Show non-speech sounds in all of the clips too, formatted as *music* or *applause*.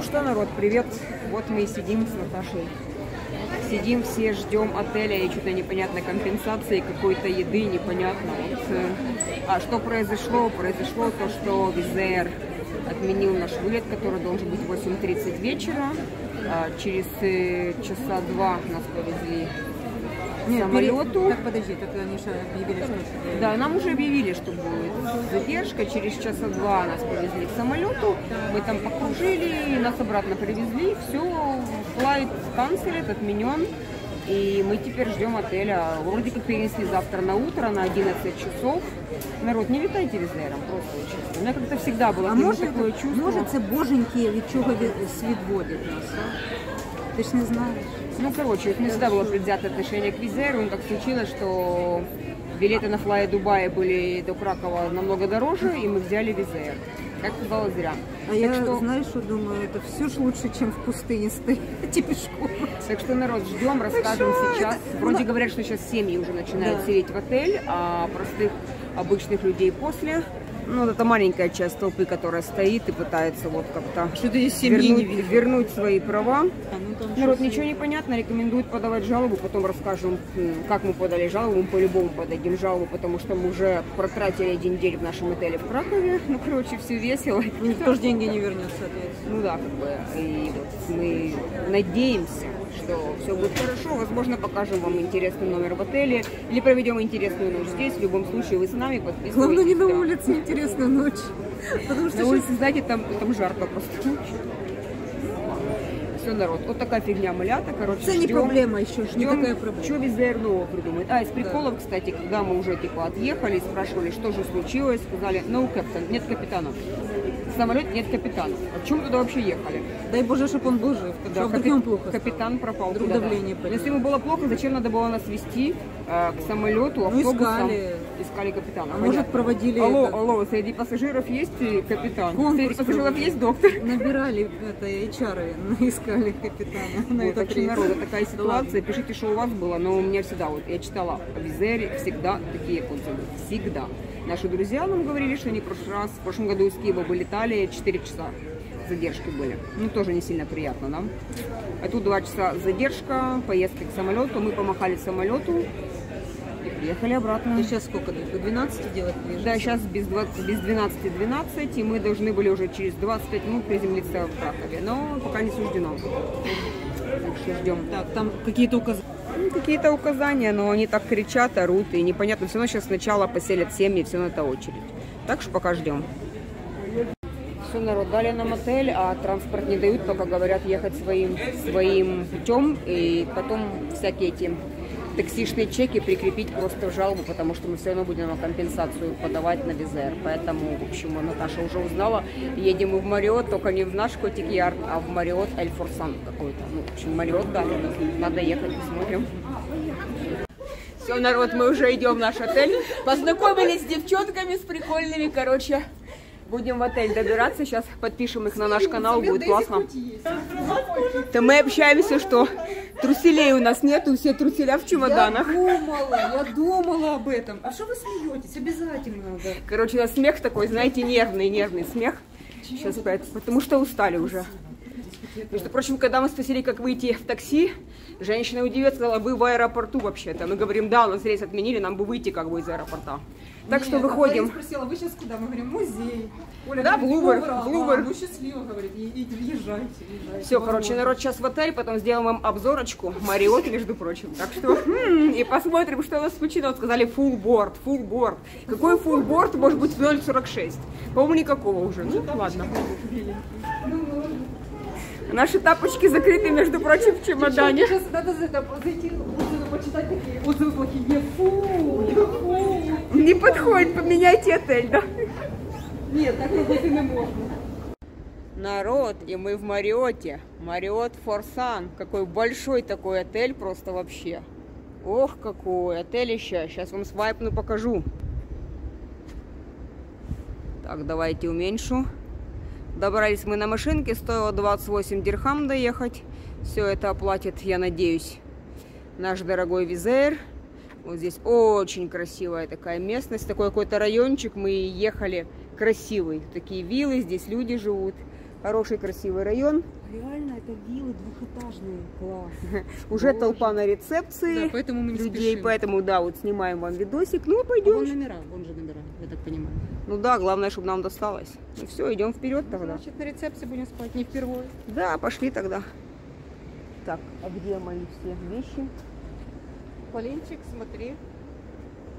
Ну что, народ, привет. Вот мы и сидим с Наташей. Сидим все, ждем отеля и что-то непонятной компенсации, какой-то еды, непонятно. Вот, э, а что произошло? Произошло то, что Визер отменил наш вылет, который должен быть в 8.30 вечера. А через э, часа два нас повезли к самолету. Так, подожди, так они же объявили, что... Да, нам уже объявили, что будет задержка. Через часа два нас повезли к самолету. Мы там покружили, нас обратно привезли. Все, флайт канцелит, отменен. И мы теперь ждем отеля. Вроде как перенесли завтра на утро, на 11 часов. Народ, не летайте візлером, просто чесно. У меня как-то всегда было А к нему може, такое чувство. може це боженьки, від чого від- світ водить нас, а? Ти ж не знаєш. Ну, короче, у меня всегда было предвзятое отношение к Визеру. Как случилось, что билеты на флай Дубая были до Кракова намного дороже, и мы взяли Визер. Как было зря. А так, я, что, знаешь, что думаю, это все ж лучше, чем в пустыне стоять *laughs* пешком. так что, народ, ждем, расскажем что сейчас. это? Вроде Ну, говорят, что сейчас семьи уже начинают Да. селить в отель, а простых обычных людей после. Ну, вот это маленькая часть толпы, которая стоит и пытается вот как-то вернуть, вернуть свои права. А, ну, Народ, ничего не понятно, рекомендуют подавать жалобу, потом расскажем, как мы подали жалобу, мы по-любому подадим жалобу, потому что мы уже протратили один день в нашем отеле в Кракове, *laughs* ну, короче, все весело. Никто же деньги не вернет, соответственно. Ну да, как бы, и вот мы надеемся, что все будет хорошо, возможно, покажем вам интересный номер в отеле, или проведем интересную ночь здесь, в любом случае вы с нами подписывайтесь. Главное, не на да. улице интересная ночь. Потому что На улице, знаете, там, там жарко просто. Все, народ, вот такая фигня малята, короче, Это не ждем. проблема еще, ж не Ждем, такая проблема. что нового придумает. А, из приколов, кстати, когда мы уже типа отъехали, спрашивали, что же случилось, сказали, no captain, нет капитана. Самолет нет капитана. А чем туда вообще ехали? Дай Боже, чтобы он был жив. Да, Да, капи- ему плохо капитан пропал. Вдруг давление поднялось. Если ему было плохо, зачем надо было нас вести э, к самолету, Ну, автобусом? искали. Искали капитана. А может, проводили Алло, это- алло, среди пассажиров есть э, капитан? Конкурс среди пассажиров есть доктор? Набирали это HR, *laughs* искали капитана на Вот, этот так что, рейс. народ, такая Да ситуация. Пишите, что у вас было, но у меня всегда, вот я читала о Визере, всегда такие отзывы. Всегда. Наши друзья нам говорили, что они в прошлый раз, в прошлом году из Киева вылетали 4 часа задержки были. Ну, тоже не сильно приятно, да? А тут 2 часа задержка, поездки к самолету. Мы помахали самолету и приехали обратно. А сейчас сколько? До 12 делать ближе? Да, сейчас без, 20, без 12.12, и мы должны были уже через 25 минут приземлиться в Кракове. Но пока не суждено. Так что ждем. Так, там какие-то указания. Какие-то указания, но они так кричат, орут, и непонятно, все равно сейчас сначала поселят семьи, все на это очередь. Так что пока ждем. Все, народ, дали нам отель, а транспорт не дают, только говорят ехать своим, своим путем, и потом всякие эти таксишные чеки прикрепить просто в жалобу, потому что мы все равно будем компенсацию подавать на Визер. Поэтому, в общем, Наташа уже узнала, едем мы в Мариот, только не в наш Котик Ярд, а в Мариот Эль Форсан какой-то. Ну, в общем, Мариот дали, надо ехать, посмотрим. Все, народ, мы уже идем в наш отель. Познакомились с девчонками, с прикольными, короче. Будем в отель добираться, сейчас подпишем их на наш канал, будет классно. То мы общаемся, что труселей у нас нету, все труселя в чемоданах. думала, я думала об этом. А что вы смеетесь? Обязательно надо. Короче, у нас смех такой, знаете, нервный, нервный смех. Сейчас, потому что устали уже. Между прочим, когда мы спросили, как выйти в такси, женщина удивилась, сказала, вы в аэропорту вообще-то. Мы говорим, да, у нас рейс отменили, нам бы выйти как бы из аэропорта. Так что выходим. Я спросила, вы сейчас куда? Мы говорим, музей. Оля Да, в Лувр, в Лувр. А, ну счастливо, говорит, и, и, езжайте, езжайте. Все, короче, народ сейчас в отель, потом сделаем вам обзорочку, Мариот, между прочим. Так что, м, и посмотрим, что у нас случилось. Вот сказали full board. Какой board может быть в 0,46? По-моему, никакого уже. Ну, ладно. Наши тапочки закрыты, между прочим, в чемодане. Сейчас надо зайти, отзывы почитать такие отзывы плохие. Фу, не, подходит, поменяйте отель, да? Нет, так не можно. Народ, и мы в Мариоте. Мариот Форсан. Какой большой такой отель, просто вообще. Ох, какой отелище. Сейчас вам свайпну покажу. Так, давайте уменьшу. Добрались мы на машинке, стоило 28 дирхам доехать. Все это оплатит, я надеюсь, наш дорогой Визер. Вот здесь очень красивая такая местность, такой какой-то райончик. Мы ехали красивый. Такие виллы, здесь люди живут. Хороший, красивый район. Реально, это виллы двухэтажные. Класс. *laughs* Уже Боже. толпа на рецепции Да, поэтому мы не людей, спешим. поэтому, да, вот снимаем вам видосик. Ну, А вон пойдем. номера, вон же номера, я так понимаю. Ну да, главное, чтобы нам досталось. Ну все, идем вперед тогда. Значит, на рецепции будем спать не впервые. Да, пошли тогда. Так, а где мои все вещи? Полинчик, смотри.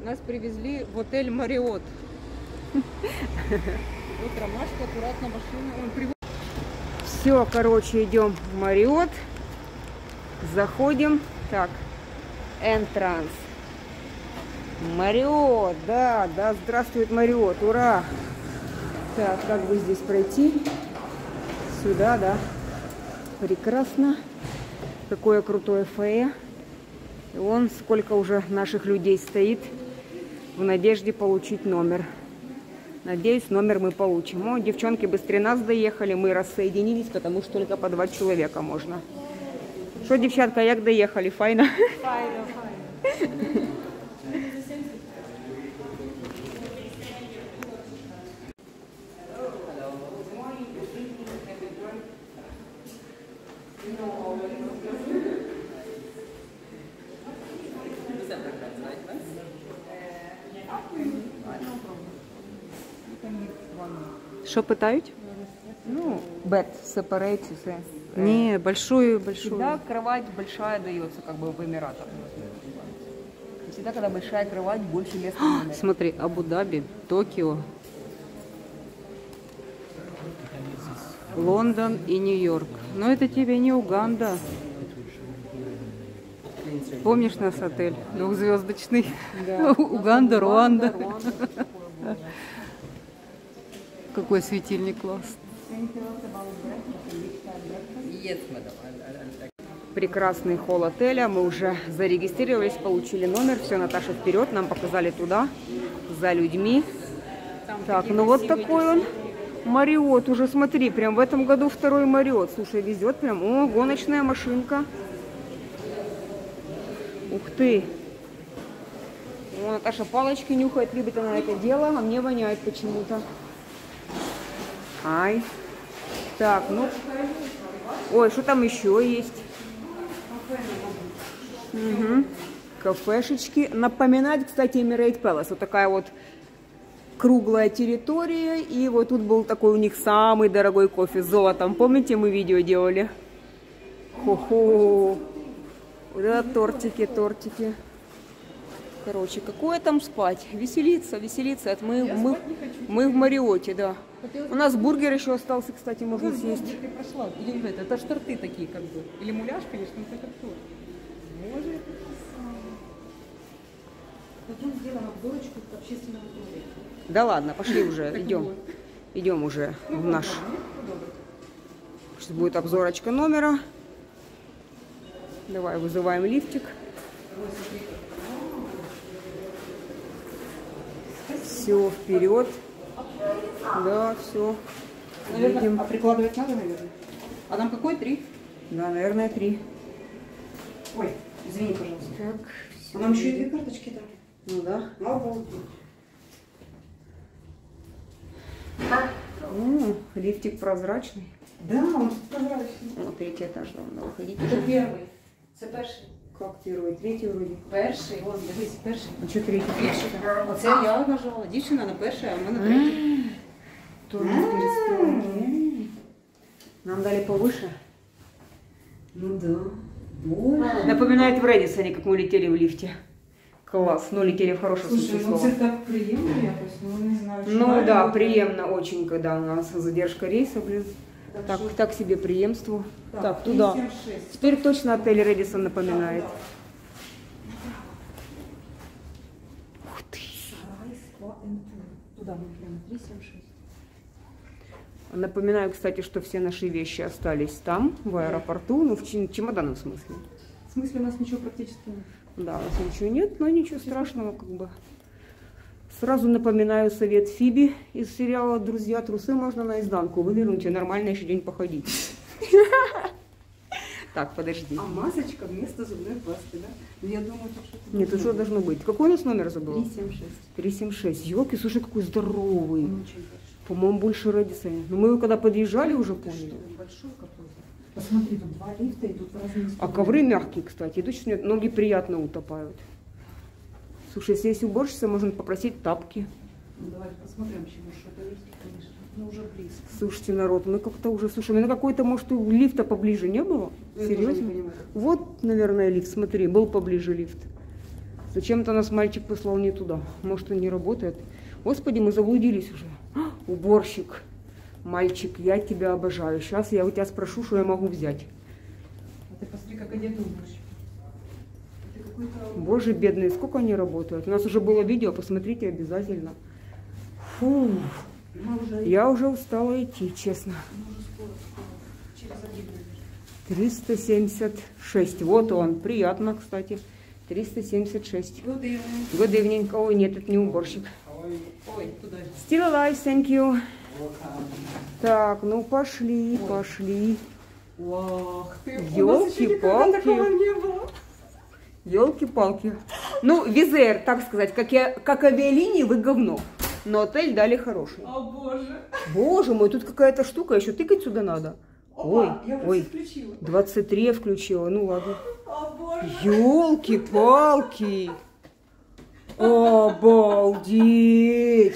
Нас привезли в отель Мариот. Вот ромашка, аккуратно машина. Он привез. Все, короче, идем в Мариот. Заходим. Так, Entrance. Мариот, да, да, здравствует Мариот, ура! Так, как бы здесь пройти? Сюда, да. Прекрасно. Какое крутое фойе. И вон сколько уже наших людей стоит в надежде получить номер. Надеюсь, номер мы получим. О, девчонки быстрее нас доехали, мы рассоединились, потому что только по два человека можно. Что, девчатка, як доехали? Файно? Файно, файно. *laughs* Що питають? Ну, бед, separate, все. Не, большую, большую. Всегда кровать большая дается, как бы в Эмиратах. Всегда, когда большая кровать, больше места номере. Смотри, Абу-Даби, Токио, Лондон и Нью-Йорк. Но это тебе не Уганда. Помнишь наш отель двухзвездочный? *laughs* Уганда, Руанда. Какой светильник класс. Прекрасный холл отеля. Мы уже зарегистрировались, получили номер. Все, Наташа, вперед. Нам показали туда, за людьми. Так, ну вот такой он. Мариот, уже смотри, прям в этом году второй Мариот. Слушай, везет прям. О, гоночная машинка. Ух ты. О, Наташа палочки нюхает, любит она это дело, а мне воняет почему-то. Ай. Так, ну. Ой, что там еще есть? Мгм. Кафешечки. Напоминает, кстати, Emirate Palace. Вот такая вот круглая территория. И вот тут был такой у них самый дорогой кофе с золотом. Помните, мы видео делали? Хо-хо. Это тортики, тортики. Короче, какое там спать? Веселиться, веселиться. Это мы, мы, мы в Мариоте, да. У нас бургер еще остался, кстати, можно съесть. Ты прошла. Или это, это ж торты такие как бы. Или муляж, конечно, но это как торт. Боже, это красиво. Пойдем сделаем обзорочку общественного туалета. Да ладно, пошли уже, идем. вот. Идем уже в наш. Сейчас будет обзорочка номера. Давай вызываем лифтик. Все, вперед. Да, все. Едем. а прикладывать надо, наверное? А нам какой? Три? Да, наверное, три. Ой, извини, пожалуйста. Так, А нам еще и две карточки дали. ну да. Обалдеть. М, лифтик прозрачный. Да, он прозрачный. Ну, третий этаж, надо выходить. Це перший. Це перший Как первый, третий вроде. Перший, вон, дивись, перший. А что третий? Дівчина. Оце я нажала. Дівчина на перший, а в мене третій. Турецкий ресторан. Нам дали повыше. Ну да. Боже. Напоминает в Редисоне, как мы летели в лифте. Класс, ну летели в хорошем Слушай, смысле ну слова. це так приємно якось, ну не знаю. Ну чому. да, приемно очень, когда у нас задержка рейса, блин. Так, так себе преемству. Так, туда. 376. Теперь точно отель Редисон напоминает. Ух ты. Туда мы прямо 376. Напоминаю, кстати, что все наши вещи остались там, в аэропорту, ну в чем- чемоданном смысле. В смысле у нас ничего практически нет? Да, у нас ничего нет, но ничего страшного, как бы. Сразу напоминаю совет Фиби из сериала «Друзья, трусы можно наизнанку вывернуть и нормально еще день походить». *laughs* Так, подожди. А масочка вместо зубной пасты, да? Ну я думаю, тут что-то... Нет, тут что должно быть? Какой у нас номер забыл? 376. 376. Елки, слушай, какой здоровый. Большой. По-моему, больше Редисона. Но мы его когда подъезжали, уже поняли. Большой какой-то. Посмотри, тут два лифта и тут разные А ковры мягкие, кстати. И точно ноги приятно утопают. Слушай, если есть уборщица, можно попросить тапки. Ну, давайте посмотрим, чего что это есть, конечно. Ну, уже близко. Слушайте, народ, мы как-то уже... Слушай, ну какой-то, может, лифта поближе не было? Я тоже Серьезно? не. Вот, наверное, лифт. Смотри, был поближе лифт. Зачем-то нас мальчик послал не туда. Может, он не работает. Господи, мы заблудились уже. А, Уборщик. Мальчик, я тебя обожаю. Сейчас я у тебя спрошу, что я могу взять. А ты посмотри, как одеты уборщики. Боже, бедные, сколько они работают. У нас уже было видео, посмотрите обязательно. Фу, я уже устала идти, честно. мы уже скоро, скоро. Через один, наверное. 376. Вот он. Приятно, кстати. 376. Good evening. Good evening. Ой, нет, это не уборщик. Ой. Still alive, thank you. Так, ну пошли, пошли. Ох Елки-палки. Ну, Визер, так сказать, как, я, как авиалинии, вы говно. Но отель дали хороший. О боже. Боже мой, тут какая-то штука, еще тыкать сюда надо. Ой, Опа, я уже ой, включила. 23 я включила, ну ладно. О боже. Елки-палки! Обалдеть!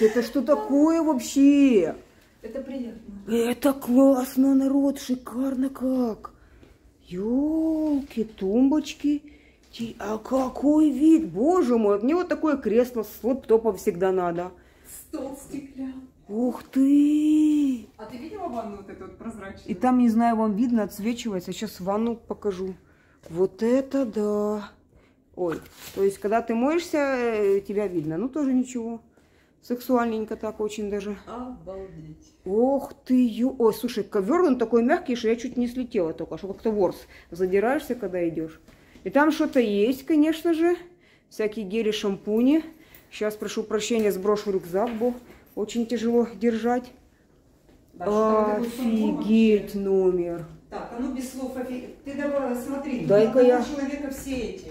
Это что такое вообще? Это приятно. Это классно, народ, шикарно как. Елки, тумбочки. А какой вид, боже мой, мне вот такое кресло с лэптопом всегда надо. Стол стеклянный. Ух ты! А ты видела ванну вот эту вот прозрачную? И там, не знаю, вам видно, отсвечивается. Сейчас ванну покажу. Вот это да! Ой, то есть, когда ты моешься, э, тебя видно. Ну, тоже ничего. Сексуальненько так очень даже. Обалдеть. Ох ты, ё... Ой, слушай, ковер он такой мягкий, что я чуть не слетела только, что как-то ворс. Задираешься, когда идешь. И там что-то есть, конечно же. Всякие гели, шампуни. Сейчас, прошу прощения, сброшу рюкзак, бо очень тяжело держать. Да. Офигеть номер. Так, а ну без слов. Ты давай смотри. Дай-ка я- человека все эти.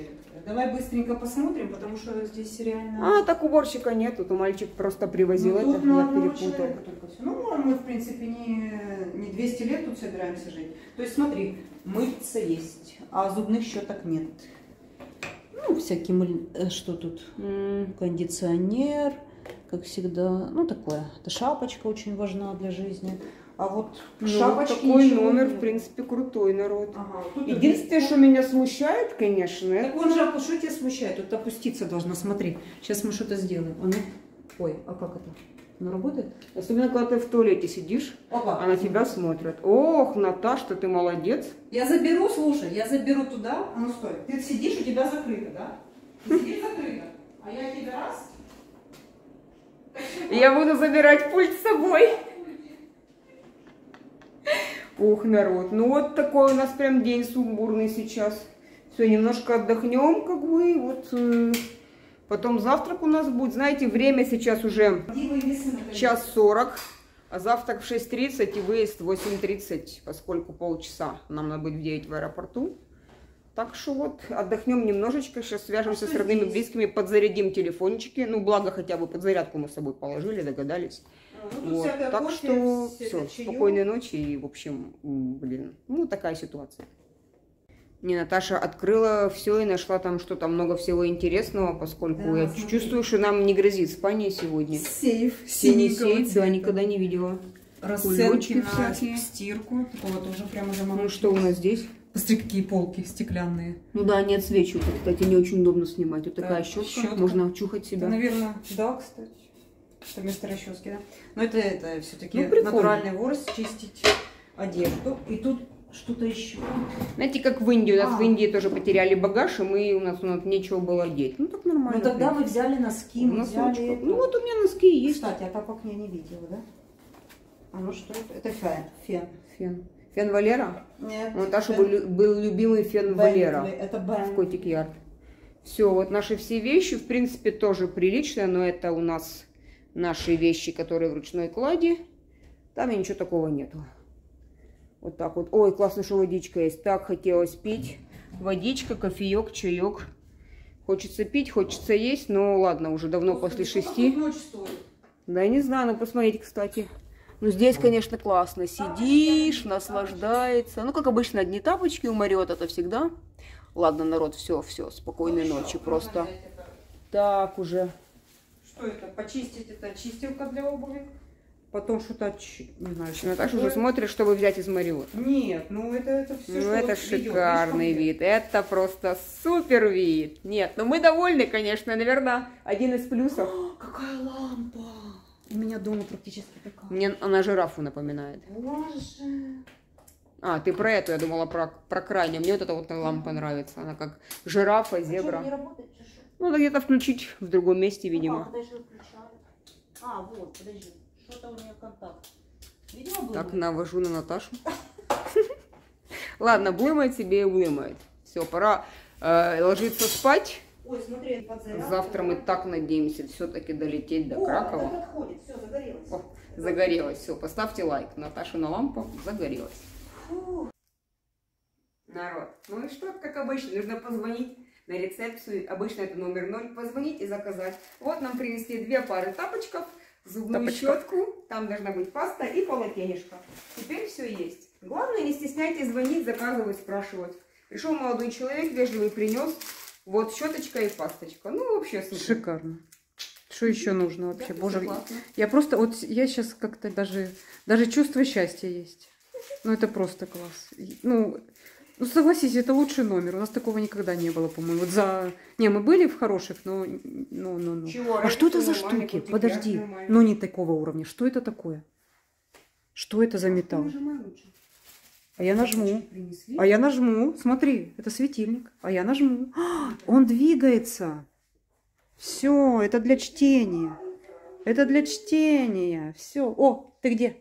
Давай быстренько посмотрим, потому что здесь реально... А, так уборщика нет, тут мальчик просто привозил Ну, это, тут я перепутал. только. Ну, мы, в принципе, не, не 200 лет тут собираемся жить. То есть, смотри, мыться есть, а зубных щеток нет. Ну, всякие, мыль- э, что тут? Кондиционер, как всегда. Ну, такое. Это шапочка очень важна для жизни. А вот Ну, шапочки такой номер, нет. в принципе, крутой народ. Ага, тут Единственное, что меня смущает, конечно, Так это... он же, а что тебя смущает? Тут опуститься должна, смотри. Сейчас мы что-то сделаем. Ну. Ой, а как это? Оно работает? Особенно, когда ты в туалете сидишь, Опа. а на тебя смотрят. Ох, Наташа, ты молодец. Я заберу, слушай, я заберу туда. А ну стой. Ты сидишь, у тебя закрыто, да? Ты сидишь закрыто. А я тебя раз. Я буду забирать пульт с собой. Ух, народ, ну вот такой у нас прям день сумбурный сейчас. Все, немножко отдохнем, как бы, вот э, потом завтрак у нас будет. Знаете, время сейчас уже час 40, а завтрак в 6.30 и выезд в 8.30, поскольку полчаса нам надо быть в 9 в аэропорту. Так что вот, отдохнем немножечко, сейчас свяжемся А с родными, здесь? близкими, подзарядим телефончики. Ну, благо хотя бы подзарядку мы с собой положили, догадались. Ну, Вот. Так кофе, что все, спокойной ночи и, в общем, блин, ну такая ситуация. Не, Наташа открыла все и нашла там что-то много всего интересного, поскольку Да, я смотри. чувствую, что нам не грозит спание сегодня. Сейф. Синий сейф, да, цвета. никогда не видела. Расценки на всякие. стирку. Такого тоже прямо Ну заморочились. что у нас здесь? Посмотри, какие полки стеклянные. Ну да, они отсвечивают, кстати, не очень удобно снимать. Вот Да, такая щетка, щетка. можно чухать себя. наверное, да, кстати. Это вместо расчески, да? Но это, это все-таки Ну, прикольно. натуральный ворс, чистить одежду. И тут что-то еще. Знаете, как в Индии, у нас А. в Индии тоже потеряли багаж, и мы, у нас, у нас нечего было одеть. Ну так нормально. Ну тогда в мы взяли носки, мы взяли... Ну вот у меня носки есть. Кстати, а так как я не видела, да? А ну что это? Это фен. Фен. Фен. Фен Валера? Нет. У Наташи фен. был, был любимый фен Бентли. Валера Это в Бен. Котик Ярд. Все, вот наши все вещи, в принципе, тоже приличные, но это у нас наши вещи, которые в ручной кладе. Там и ничего такого нету. Вот так вот. Ой, классно, что водичка есть. Так хотелось пить. Водичка, кофеек, чаек. Хочется пить, хочется есть, но ладно, уже давно после Господи, сколько шести. Да, я не знаю, ну посмотрите, кстати. Ну, здесь, конечно, классно. Сидишь, наслаждается. Ну, как обычно, одни тапочки у Мариот это всегда. Ладно, народ, все, все, спокойной ночи. Просто так уже. Что это? Почистить это чистилка для обуви? Потом что-то, не знаю, что Наташа уже смотрит, чтобы взять из Мариот. Нет, ну это, это все, Ну, это шикарный вид. Это просто супер вид. Нет, ну мы довольны, конечно, наверное, один из плюсов. *gasps* Какая лампа! У меня дома практически такая. Мне она жирафу напоминает. Боже. А, ты про эту, я думала, про, про крайнюю. Мне вот эта вот лампа нравится. Она как жирафа, Не зебра. работает, что? Ну, где-то включить в другом месте, А, видимо. подожди, включаю. А, вот, подожди. Что-то у меня контакт. Видимо, был. Так, навожу на Наташу. Ладно, блымает себе и блымает. Все, пора э, ложиться спать. Ой, смотри. Завтра мы так надеемся все-таки долететь до О, Кракова. так отходит, все, загорелось. О, загорелась. Все, поставьте лайк. Наташина лампа загорелась. Фу. Народ, ну и что, как обычно, нужно позвонить на рецепцию. Обычно это номер 0. Позвонить и заказать. Вот нам принесли две пары тапочков, зубную Тапочков. щетку. Там должна быть паста и полотенечко. Теперь все есть. Главное, не стесняйтесь звонить, заказывать, спрашивать. Пришел молодой человек, вежливый принес. Вот щеточка и пасточка. Ну, вообще супер. Шикарно. Что еще нужно вообще? Да, Боже, согласна. я просто, вот я сейчас как-то даже, даже чувство счастья есть. Ну, это просто класс. Ну, ну, согласись, это лучший номер. У нас такого никогда не было, по-моему. Вот за... Не, мы были в хороших, но... Ну, ну, ну. Чего, А что это за штуки? Подожди. Ну, не такого уровня. Что это такое? Что это за металл? Нажимай лучше. А я нажму. А я нажму. Смотри, это светильник. А я нажму. А, *gasps* Он двигается. Все, это для чтения. Это для чтения. Все. О, ты где?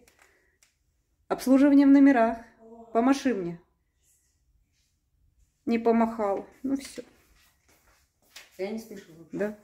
Обслуживание в номерах. Помаши мне. Не помахал. Ну все, Я не слышала. да?